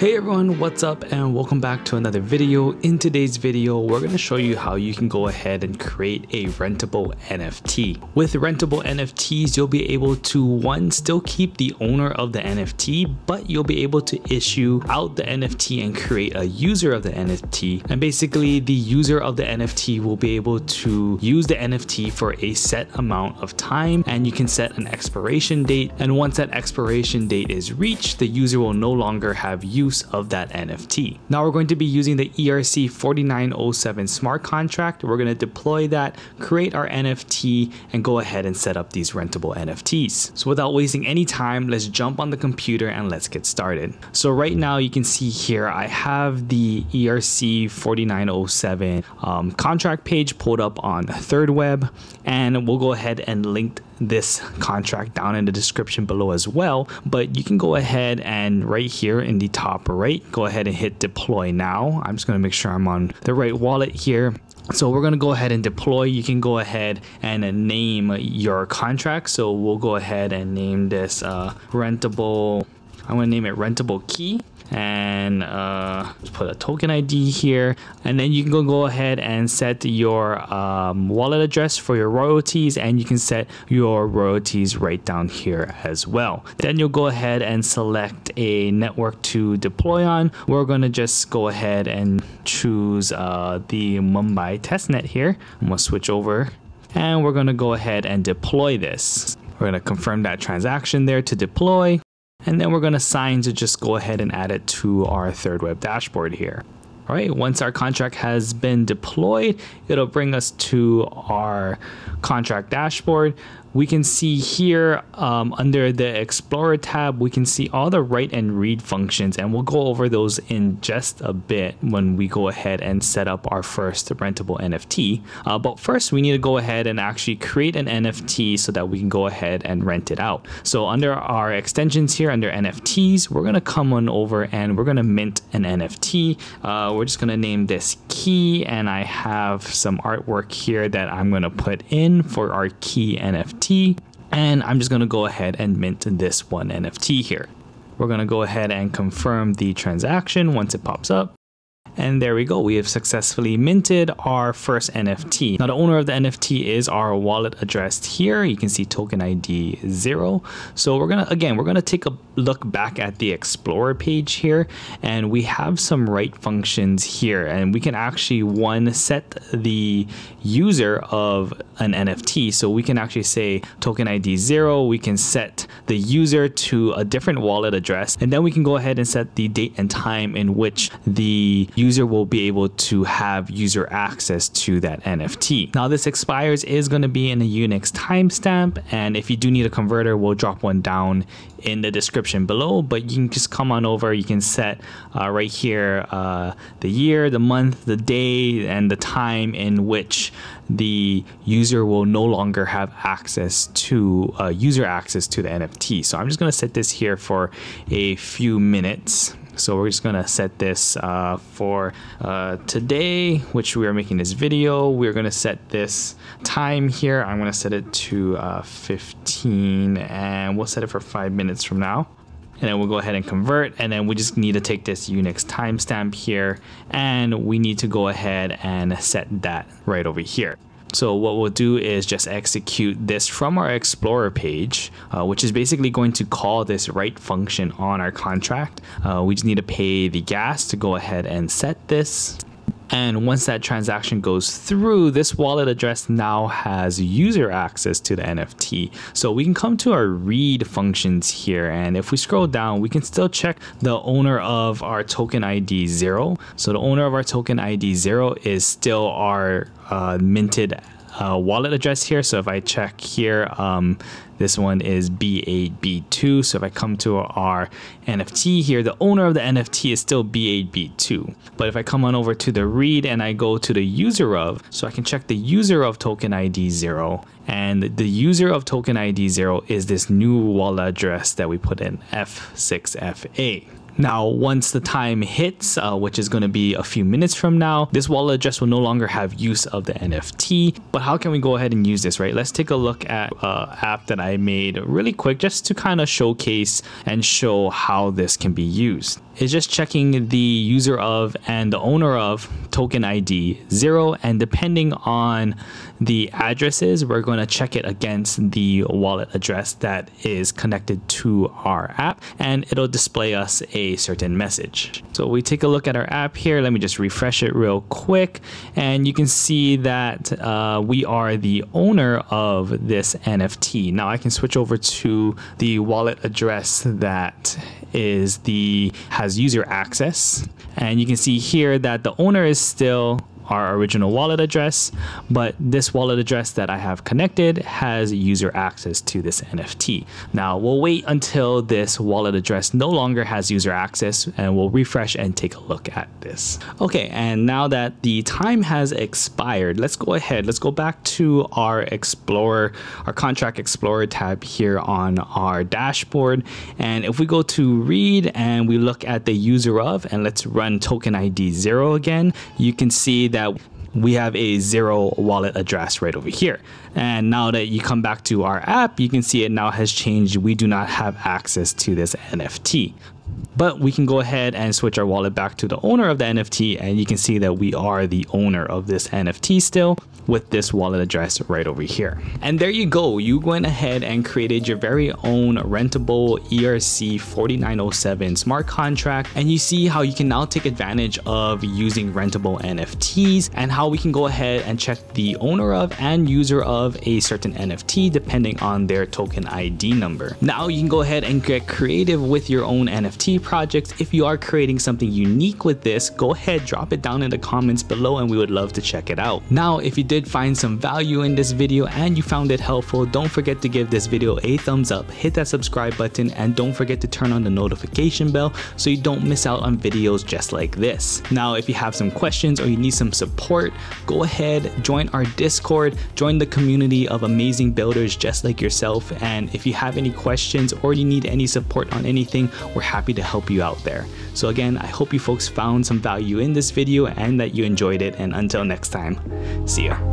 Hey everyone, what's up and welcome back to another video. In today's video, we're going to show you how you can go ahead and create a rentable NFT. With rentable NFTs, you'll be able to one, still keep the owner of the NFT, but you'll be able to issue out the NFT and create a user of the NFT. And basically the user of the NFT will be able to use the NFT for a set amount of time and you can set an expiration date. And once that expiration date is reached, the user will no longer have use use of that NFT. Now we're going to be using the ERC 4907 smart contract. We're going to deploy that, create our NFT, and go ahead and set up these rentable NFTs. So without wasting any time, let's jump on the computer and let's get started. So right now you can see here, I have the ERC 4907 um, contract page pulled up on ThirdWeb, and we'll go ahead and link this contract down in the description below as well. But you can go ahead and right here in the top right, go ahead and hit deploy now. I'm just going to make sure I'm on the right wallet here. So we're going to go ahead and deploy. You can go ahead and name your contract. So we'll go ahead and name this uh, rentable. I'm going to name it rentable key and uh, put a token ID here. And then you can go, ahead and set your um, wallet address for your royalties and you can set your royalties right down here as well. Then you'll go ahead and select a network to deploy on. We're going to just go ahead and choose uh, the Mumbai testnet here. I'm going to switch over and we're going to go ahead and deploy this. We're going to confirm that transaction there to deploy. And then we're going to sign to just go ahead and add it to our thirdweb dashboard here. All right, once our contract has been deployed, it'll bring us to our contract dashboard we can see here um, under the Explorer tab, we can see all the write and read functions, and we'll go over those in just a bit when we go ahead and set up our first rentable NFT. Uh, but first, we need to go ahead and actually create an NFT so that we can go ahead and rent it out. So under our extensions here, under NFTs, we're gonna come on over and we're gonna mint an NFT. Uh, we're just gonna name this key, and I have some artwork here that I'm gonna put in for our key NFT. And I'm just going to go ahead and mint this one NFT here. We're going to go ahead and confirm the transaction once it pops up. And there we go. We have successfully minted our first NFT. Now the owner of the NFT is our wallet addressed here. You can see token ID zero. So we're going to, again, we're going to take a look back at the Explorer page here and we have some write functions here and we can actually one set the user of an NFT. So we can actually say token ID zero. We can set the user to a different wallet address and then we can go ahead and set the date and time in which the user will be able to have user access to that NFT. Now this expires is going to be in a Unix timestamp and if you do need a converter we'll drop one down in the description below but you can just come on over you can set uh, right here uh, the year the month the day and the time in which the user will no longer have access to uh, user access to the NFT so I'm just going to set this here for a few minutes so we're just gonna set this uh, for uh, today, which we are making this video. We're gonna set this time here. I'm gonna set it to uh, 15 and we'll set it for five minutes from now and then we'll go ahead and convert and then we just need to take this Unix timestamp here and we need to go ahead and set that right over here. So what we'll do is just execute this from our Explorer page, uh, which is basically going to call this write function on our contract. Uh, we just need to pay the gas to go ahead and set this. And once that transaction goes through, this wallet address now has user access to the NFT. So we can come to our read functions here. And if we scroll down, we can still check the owner of our token ID zero. So the owner of our token ID zero is still our uh, minted uh, wallet address here. So if I check here, um, this one is B8B2. So if I come to our NFT here, the owner of the NFT is still B8B2. But if I come on over to the read and I go to the user of, so I can check the user of token ID 0 and the user of token ID 0 is this new wallet address that we put in F6FA. Now, once the time hits, uh, which is going to be a few minutes from now, this wallet address will no longer have use of the NFT. But how can we go ahead and use this, right? Let's take a look at an uh, app that I made really quick just to kind of showcase and show how this can be used It's just checking the user of and the owner of token ID 0 and depending on the addresses we're going to check it against the wallet address that is connected to our app and it'll display us certain message. So we take a look at our app here let me just refresh it real quick and you can see that uh, we are the owner of this NFT. Now I can switch over to the wallet address that is the has user access and you can see here that the owner is still our original wallet address, but this wallet address that I have connected has user access to this NFT. Now we'll wait until this wallet address no longer has user access and we'll refresh and take a look at this. Okay, and now that the time has expired, let's go ahead, let's go back to our Explorer, our Contract Explorer tab here on our dashboard. And if we go to read and we look at the user of, and let's run token ID zero again, you can see that that we have a zero wallet address right over here. And now that you come back to our app, you can see it now has changed. We do not have access to this NFT. But we can go ahead and switch our wallet back to the owner of the NFT and you can see that we are the owner of this NFT still with this wallet address right over here. And there you go, you went ahead and created your very own rentable ERC 4907 smart contract and you see how you can now take advantage of using rentable NFTs and how we can go ahead and check the owner of and user of a certain NFT depending on their token ID number. Now you can go ahead and get creative with your own NFT projects. If you are creating something unique with this, go ahead, drop it down in the comments below and we would love to check it out. Now, if you did find some value in this video and you found it helpful, don't forget to give this video a thumbs up, hit that subscribe button, and don't forget to turn on the notification bell so you don't miss out on videos just like this. Now, if you have some questions or you need some support, go ahead, join our Discord, join the community of amazing builders just like yourself. And if you have any questions or you need any support on anything, we're happy to help you out there. So again, I hope you folks found some value in this video and that you enjoyed it. And until next time, see ya.